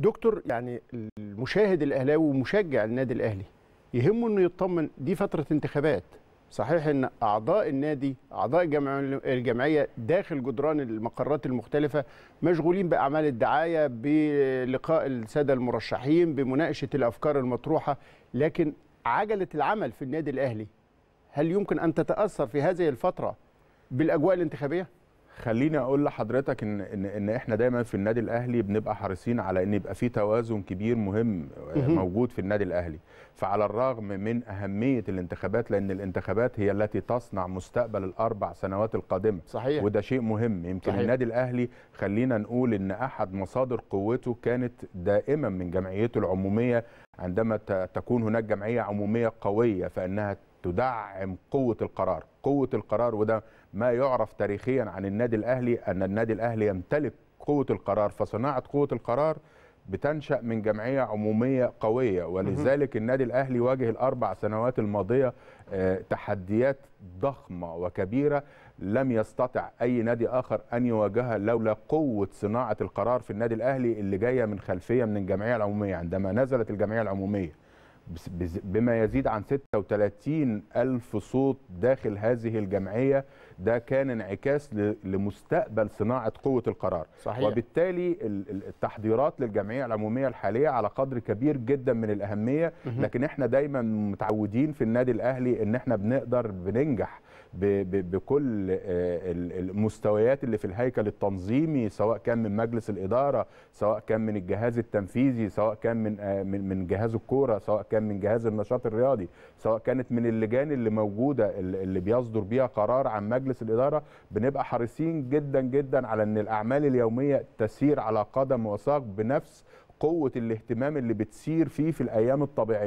دكتور يعني المشاهد الأهلاوي ومشجع النادي الأهلي يهمه إنه يطمن دي فترة انتخابات. صحيح إن أعضاء النادي أعضاء الجمع- الجمعية داخل جدران المقرات المختلفة مشغولين بأعمال الدعاية بلقاء السادة المرشحين بمناقشة الأفكار المطروحة لكن عجلة العمل في النادي الأهلي هل يمكن أن تتأثر في هذه الفترة بالأجواء الانتخابية؟ خليني أقول لحضرتك إن إن إن إحنا دايما في النادي الأهلي بنبقى حريصين على إن يبقى في توازن كبير مهم مهم. موجود في النادي الأهلي فعلى الرغم من أهمية الانتخابات لأن الانتخابات هي التي تصنع مستقبل الأربع سنوات القادمة صحيح وده شيء مهم يمكن صحيح. النادي الأهلي خلينا نقول إن أحد مصادر قوته كانت دائما من جمعيته العمومية عندما تكون هناك جمعية عمومية قوية فإنها تدعم قوة القرار. قوة القرار وده ما يعرف تاريخيا عن النادي الأهلي أن النادي الأهلي يمتلك قوة القرار. فصناعة قوة القرار بتنشأ من جمعية عمومية قوية ولذلك النادي الأهلي واجه الأربع سنوات الماضية آه، تحديات ضخمة وكبيرة لم يستطع أي نادي آخر أن يواجهها لولا قوة صناعة القرار في النادي الأهلي اللي جاية من خلفية من الجمعية العمومية. عندما نزلت بس- بز- بما يزيد عن 36 ألف صوت داخل هذه الجمعية ده كان انعكاس لمستقبل صناعة قوة القرار. صحيح. وبالتالي ال- ال- التحضيرات للجمعية العمومية الحالية على قدر كبير جدا من الأهمية. مهم. لكن إحنا دايما متعودين في النادي الأهلي إن إحنا بنقدر بننجح بكل آه، ال- المستويات اللي في الهيكل التنظيمي سواء كان من مجلس الإدارة سواء كان من الجهاز التنفيذي سواء كان من آه، من جهاز الكورة سواء كان من جهاز النشاط الرياضي سواء كانت من اللجان اللي موجودة اللي بيصدر بيها قرار عن مجلس الإدارة بنبقى حريصين جدا جدا على إن الأعمال اليومية تسير على قدم وساق بنفس قوة الاهتمام اللي بتسير فيه في الأيام الطبيعية.